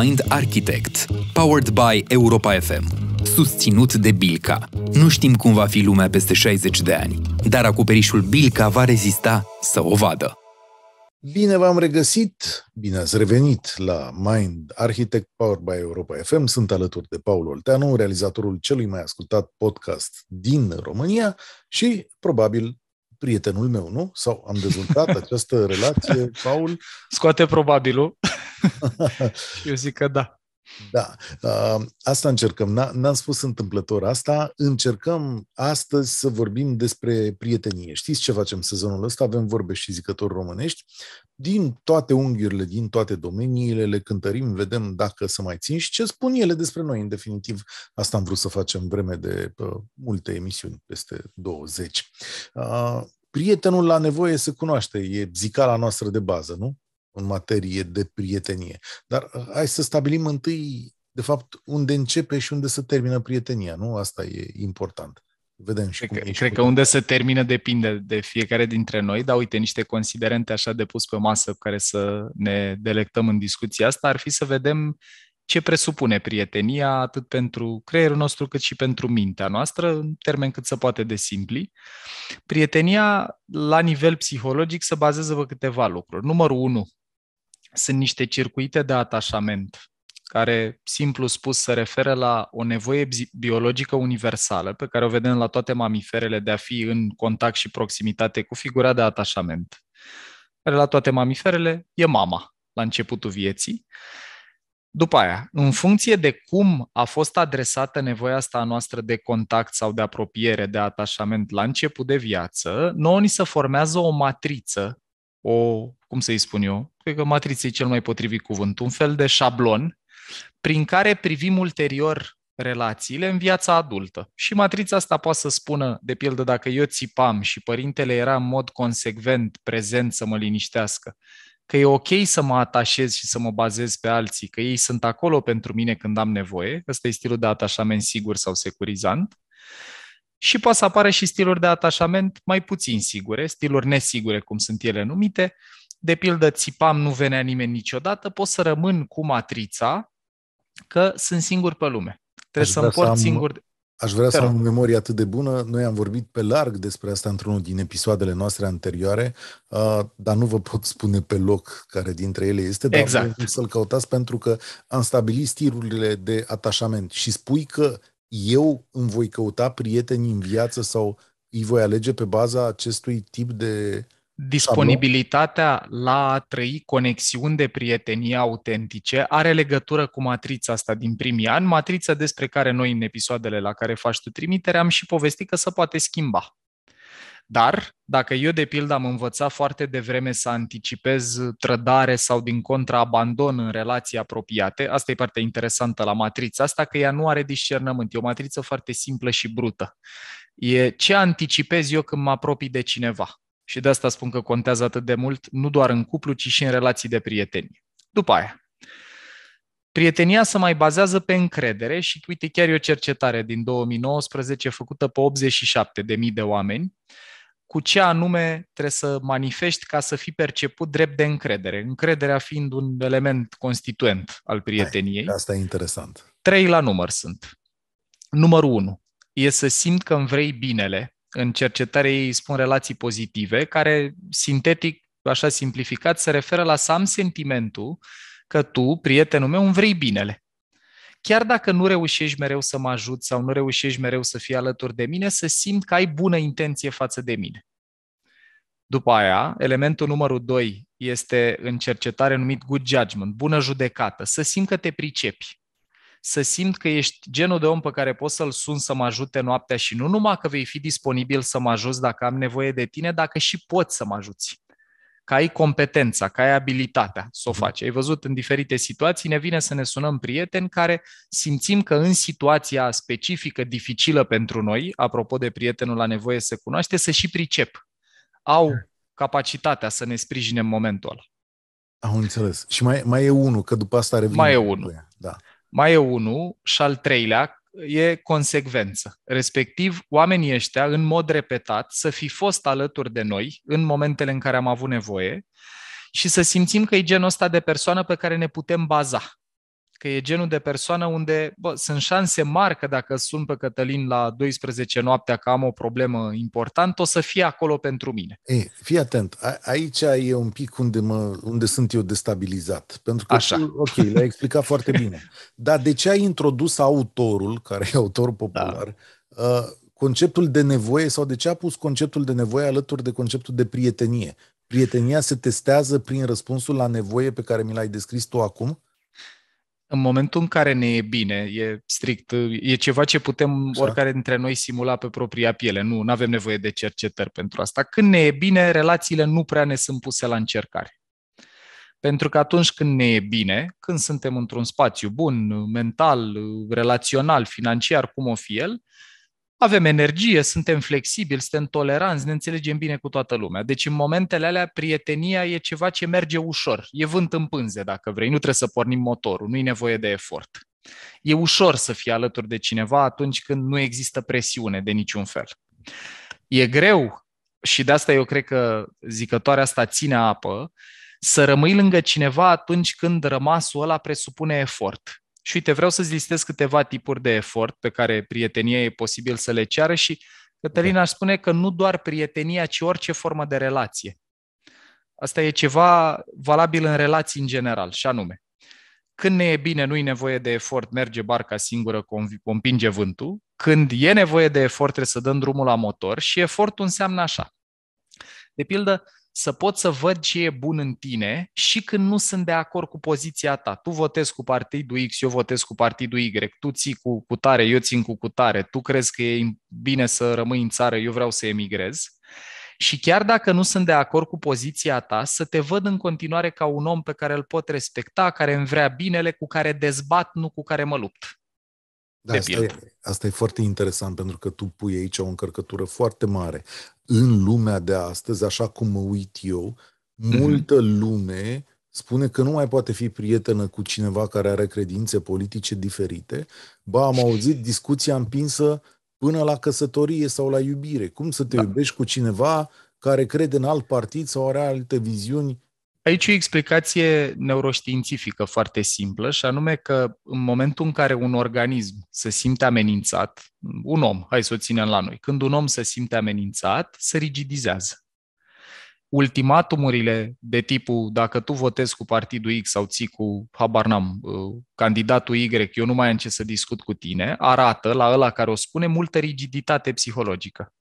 Mind Architect, powered by Europa FM. Susținut de Bilca. Nu știm cum va fi lumea peste 60 de ani, dar acoperișul Bilca va rezista să o vadă. Bine v-am regăsit, bine ați revenit la Mind Architect Powered by Europa FM. Sunt alături de Paul Olteanu, realizatorul celui mai ascultat podcast din România și probabil prietenul meu, nu? Sau am dezvoltat această relație, Paul? Scoate probabilul. Eu zic că da. Da, asta încercăm. N-am spus întâmplător asta. Încercăm astăzi să vorbim despre prietenie. Știți ce facem sezonul ăsta? Avem vorbe și zicători românești. Din toate unghiurile, din toate domeniile, le cântărim, vedem dacă să mai țin și ce spun ele despre noi. În definitiv, asta am vrut să facem vreme de uh, multe emisiuni, peste 20. Uh, prietenul la nevoie se cunoaște, e zicala noastră de bază, nu? În materie de prietenie. Dar uh, hai să stabilim întâi, de fapt, unde începe și unde se termină prietenia, nu? Asta e important. Vedem și cred cum că, e cred că unde se termină depinde de fiecare dintre noi, dar uite, niște considerente așa de pus pe masă cu care să ne delectăm în discuția asta ar fi să vedem ce presupune prietenia atât pentru creierul nostru cât și pentru mintea noastră, în termen cât se poate de simpli. Prietenia, la nivel psihologic, se bazează pe câteva lucruri. Numărul unu, sunt niște circuite de atașament care, simplu spus, se referă la o nevoie biologică universală pe care o vedem la toate mamiferele de a fi în contact și proximitate cu figura de atașament, care la toate mamiferele e mama la începutul vieții. După aia, în funcție de cum a fost adresată nevoia asta noastră de contact sau de apropiere, de atașament la început de viață, nouă ni se formează o matriță, o, cum să-i spun eu, cred că matriță e cel mai potrivit cuvânt, un fel de șablon prin care privim ulterior relațiile în viața adultă. Și matrița asta poate să spună, de pildă, dacă eu țipam și părintele era în mod consecvent prezent să mă liniștească, că e ok să mă atașez și să mă bazez pe alții, că ei sunt acolo pentru mine când am nevoie, ăsta e stilul de atașament sigur sau securizant, și poate să apară și stiluri de atașament mai puțin sigure, stiluri nesigure, cum sunt ele numite, de pildă țipam, nu venea nimeni niciodată, pot să rămân cu matrița că sunt singur pe lume. Trebuie să împort să singur... Aș vrea să am o memorie atât de bună. Noi am vorbit pe larg despre asta într-unul din episoadele noastre anterioare, uh, dar nu vă pot spune pe loc care dintre ele este, dar exact. să-l căutați pentru că am stabilit stilurile de atașament și spui că eu îmi voi căuta prieteni în viață sau îi voi alege pe baza acestui tip de disponibilitatea la a trăi conexiuni de prietenie autentice are legătură cu matrița asta din primii ani, matrița despre care noi în episoadele la care faci tu trimitere am și povestit că se poate schimba. Dar, dacă eu, de pildă, am învățat foarte devreme să anticipez trădare sau, din contra, abandon în relații apropiate, asta e partea interesantă la matrița asta, că ea nu are discernământ. E o matriță foarte simplă și brută. E ce anticipez eu când mă apropii de cineva. Și de asta spun că contează atât de mult, nu doar în cuplu, ci și în relații de prietenie. După aia, prietenia se mai bazează pe încredere și, uite, chiar e o cercetare din 2019 făcută pe 87.000 de oameni, cu ce anume trebuie să manifesti ca să fii perceput drept de încredere. Încrederea fiind un element constituent al prieteniei. Hai, asta e interesant. Trei la număr sunt. Numărul unu e să simt că îmi vrei binele în cercetare ei spun relații pozitive, care sintetic, așa simplificat, se referă la să am sentimentul că tu, prietenul meu, îmi vrei binele. Chiar dacă nu reușești mereu să mă ajut sau nu reușești mereu să fii alături de mine, să simt că ai bună intenție față de mine. După aia, elementul numărul 2 este în cercetare numit good judgment, bună judecată, să simt că te pricepi să simt că ești genul de om pe care poți să-l sun să mă ajute noaptea și nu numai că vei fi disponibil să mă ajuți dacă am nevoie de tine, dacă și poți să mă ajuți. Că ai competența, că ai abilitatea să o mhm. faci. Ai văzut în diferite situații, ne vine să ne sunăm prieteni care simțim că în situația specifică, dificilă pentru noi, apropo de prietenul la nevoie să cunoaște, să și pricep. Au capacitatea să ne sprijine în momentul ăla. Am înțeles. Și mai, mai e unul, că după asta revine. Mai e unul. Da. Mai e unul și al treilea e consecvență. Respectiv, oamenii ăștia, în mod repetat, să fi fost alături de noi în momentele în care am avut nevoie și să simțim că e genul ăsta de persoană pe care ne putem baza. Că e genul de persoană unde bă, sunt șanse mari că dacă sun pe Cătălin la 12 noaptea că am o problemă importantă, o să fie acolo pentru mine. Ei, fii atent, A- aici e un pic unde, mă, unde sunt eu destabilizat. Pentru că, Așa. Tu, ok, le-ai explicat foarte bine. Dar de ce ai introdus autorul, care e autor popular, da. uh, conceptul de nevoie sau de ce a pus conceptul de nevoie alături de conceptul de prietenie? Prietenia se testează prin răspunsul la nevoie pe care mi l-ai descris tu acum? În momentul în care ne e bine, e strict, e ceva ce putem Așa. oricare dintre noi simula pe propria piele. Nu avem nevoie de cercetări pentru asta. Când ne e bine, relațiile nu prea ne sunt puse la încercare. Pentru că atunci când ne e bine, când suntem într-un spațiu bun, mental, relațional, financiar, cum o fi el, avem energie, suntem flexibili, suntem toleranți, ne înțelegem bine cu toată lumea. Deci în momentele alea, prietenia e ceva ce merge ușor. E vânt în pânze, dacă vrei. Nu trebuie să pornim motorul, nu e nevoie de efort. E ușor să fii alături de cineva atunci când nu există presiune de niciun fel. E greu și de asta eu cred că zicătoarea asta ține apă, să rămâi lângă cineva atunci când rămasul ăla presupune efort. Și uite, vreau să-ți listez câteva tipuri de efort pe care prietenia e posibil să le ceară și Cătălina aș spune că nu doar prietenia, ci orice formă de relație. Asta e ceva valabil în relații în general, și anume. Când ne e bine, nu e nevoie de efort, merge barca singură, compinge vântul. Când e nevoie de efort, trebuie să dăm drumul la motor și efortul înseamnă așa. De pildă, să pot să văd ce e bun în tine și când nu sunt de acord cu poziția ta. Tu votezi cu partidul X, eu votez cu partidul Y, tu ții cu cutare, eu țin cu cutare, tu crezi că e bine să rămâi în țară, eu vreau să emigrez. Și chiar dacă nu sunt de acord cu poziția ta, să te văd în continuare ca un om pe care îl pot respecta, care îmi vrea binele, cu care dezbat, nu cu care mă lupt. Da, asta e, asta e foarte interesant pentru că tu pui aici o încărcătură foarte mare. În lumea de astăzi, așa cum mă uit eu, multă mm-hmm. lume spune că nu mai poate fi prietenă cu cineva care are credințe politice diferite. Ba, am auzit discuția împinsă până la căsătorie sau la iubire. Cum să te da. iubești cu cineva care crede în alt partid sau are alte viziuni Aici e o explicație neuroștiințifică foarte simplă și anume că în momentul în care un organism se simte amenințat, un om, hai să o ținem la noi, când un om se simte amenințat, se rigidizează. Ultimatumurile de tipul dacă tu votezi cu partidul X sau ții cu, habar n-am, candidatul Y, eu nu mai am ce să discut cu tine, arată la ăla care o spune multă rigiditate psihologică.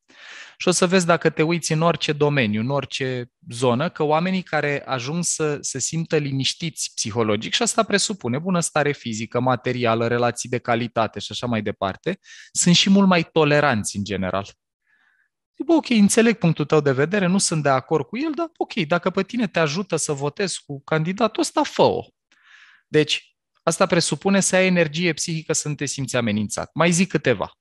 Și o să vezi dacă te uiți în orice domeniu, în orice zonă, că oamenii care ajung să se simtă liniștiți psihologic, și asta presupune bunăstare fizică, materială, relații de calitate și așa mai departe, sunt și mult mai toleranți în general. Bă, ok, înțeleg punctul tău de vedere, nu sunt de acord cu el, dar ok, dacă pe tine te ajută să votezi cu candidatul ăsta, fă-o. Deci, asta presupune să ai energie psihică să nu te simți amenințat. Mai zic câteva.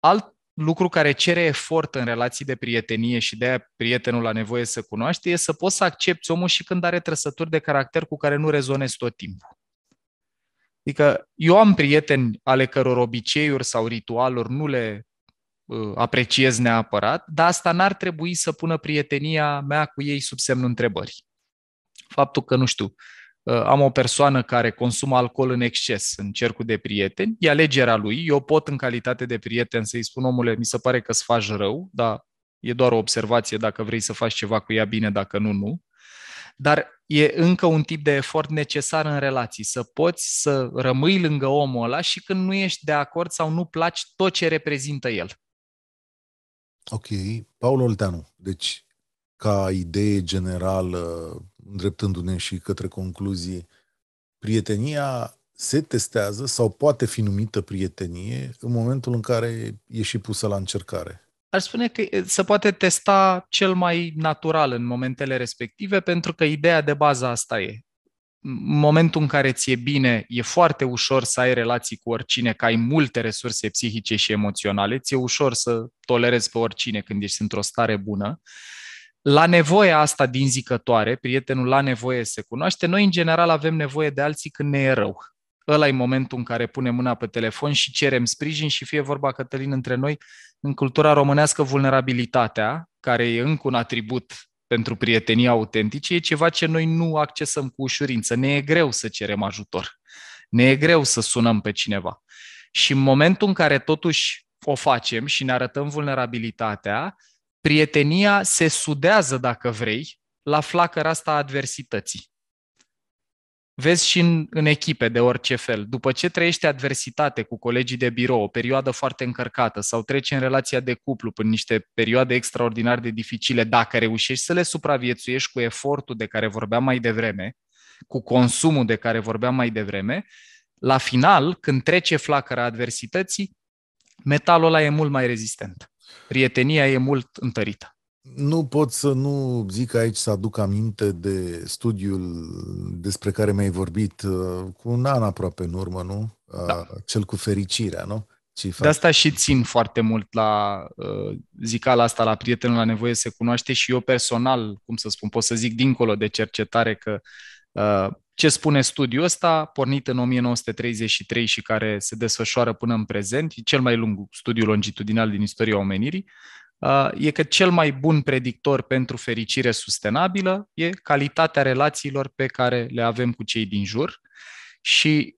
Alt lucru care cere efort în relații de prietenie și de aia prietenul la nevoie să cunoaște e să poți să accepti omul și când are trăsături de caracter cu care nu rezonezi tot timpul. Adică eu am prieteni ale căror obiceiuri sau ritualuri nu le uh, apreciez neapărat, dar asta n-ar trebui să pună prietenia mea cu ei sub semnul întrebării. Faptul că, nu știu, Uh, am o persoană care consumă alcool în exces în cercul de prieteni, e alegerea lui, eu pot în calitate de prieten să-i spun omule, mi se pare că îți faci rău, dar e doar o observație dacă vrei să faci ceva cu ea bine, dacă nu, nu. Dar e încă un tip de efort necesar în relații, să poți să rămâi lângă omul ăla și când nu ești de acord sau nu placi tot ce reprezintă el. Ok. Paul Olteanu, deci ca idee generală, îndreptându-ne și către concluzii, prietenia se testează sau poate fi numită prietenie în momentul în care e și pusă la încercare. Aș spune că se poate testa cel mai natural în momentele respective, pentru că ideea de bază asta e. În momentul în care ți-e bine, e foarte ușor să ai relații cu oricine, că ai multe resurse psihice și emoționale, ți-e ușor să tolerezi pe oricine când ești într-o stare bună la nevoia asta din zicătoare, prietenul la nevoie se cunoaște, noi în general avem nevoie de alții când ne e rău. Ăla e momentul în care punem mâna pe telefon și cerem sprijin și fie vorba, Cătălin, între noi, în cultura românească, vulnerabilitatea, care e încă un atribut pentru prietenia autentice, e ceva ce noi nu accesăm cu ușurință. Ne e greu să cerem ajutor. Ne e greu să sunăm pe cineva. Și în momentul în care totuși o facem și ne arătăm vulnerabilitatea, prietenia se sudează, dacă vrei, la flacăra asta a adversității. Vezi și în, în echipe de orice fel. După ce trăiești adversitate cu colegii de birou, o perioadă foarte încărcată sau treci în relația de cuplu prin niște perioade extraordinar de dificile, dacă reușești să le supraviețuiești cu efortul de care vorbeam mai devreme, cu consumul de care vorbeam mai devreme, la final, când trece flacăra adversității, metalul ăla e mult mai rezistent. Prietenia e mult întărită. Nu pot să nu zic aici să aduc aminte de studiul despre care mi-ai vorbit uh, cu un an aproape în urmă, nu? Uh, da. Cel cu fericirea, nu? De asta și țin foarte mult la uh, zicala asta, la prietenul la nevoie să se cunoaște și eu personal, cum să spun, pot să zic dincolo de cercetare că ce spune studiul ăsta, pornit în 1933 și care se desfășoară până în prezent, e cel mai lung studiu longitudinal din istoria omenirii, Uh, e că cel mai bun predictor pentru fericire sustenabilă e calitatea relațiilor pe care le avem cu cei din jur și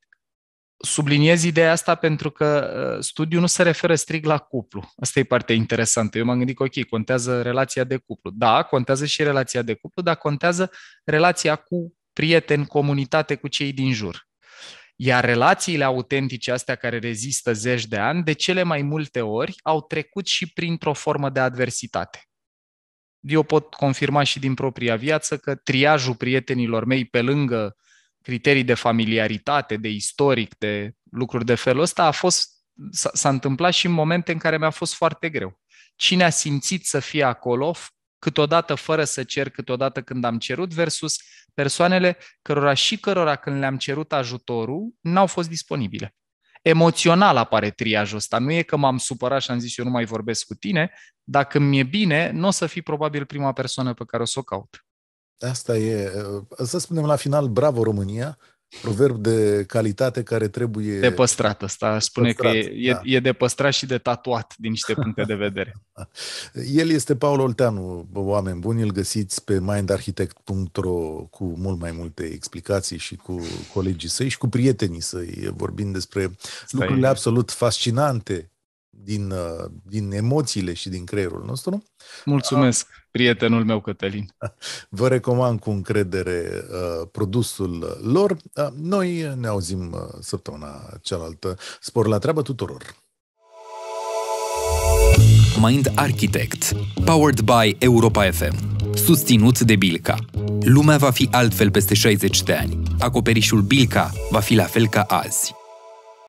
subliniez ideea asta pentru că uh, studiul nu se referă strict la cuplu. Asta e partea interesantă. Eu m-am gândit că, ok, contează relația de cuplu. Da, contează și relația de cuplu, dar contează relația cu prieteni, comunitate, cu cei din jur. Iar relațiile autentice astea care rezistă zeci de ani, de cele mai multe ori au trecut și printr-o formă de adversitate. Eu pot confirma și din propria viață că triajul prietenilor mei pe lângă criterii de familiaritate, de istoric, de lucruri de felul ăsta, a fost, s-a, s-a întâmplat și în momente în care mi-a fost foarte greu. Cine a simțit să fie acolo, câteodată fără să cer, câteodată când am cerut, versus persoanele cărora și cărora când le-am cerut ajutorul, n-au fost disponibile. Emoțional apare triajul ăsta. Nu e că m-am supărat și am zis eu nu mai vorbesc cu tine. Dacă mi-e bine, nu o să fii probabil prima persoană pe care o să o caut. Asta e. Să spunem la final, bravo România, proverb de calitate care trebuie... De păstrat ăsta, spune păstrat, că e, da. e de păstrat și de tatuat din niște puncte de vedere. El este Paul Olteanu, oameni buni, îl găsiți pe mindarchitect.ro cu mult mai multe explicații și cu colegii săi și cu prietenii săi, vorbind despre Stai. lucrurile absolut fascinante din, uh, din emoțiile și din creierul nostru. Mulțumesc, prietenul meu Cătălin. Vă recomand cu încredere uh, produsul lor. Uh, noi ne auzim uh, săptămâna cealaltă. Spor la treabă tuturor! Mind Architect, powered by Europa FM. Susținut de Bilca. Lumea va fi altfel peste 60 de ani. Acoperișul Bilca va fi la fel ca azi.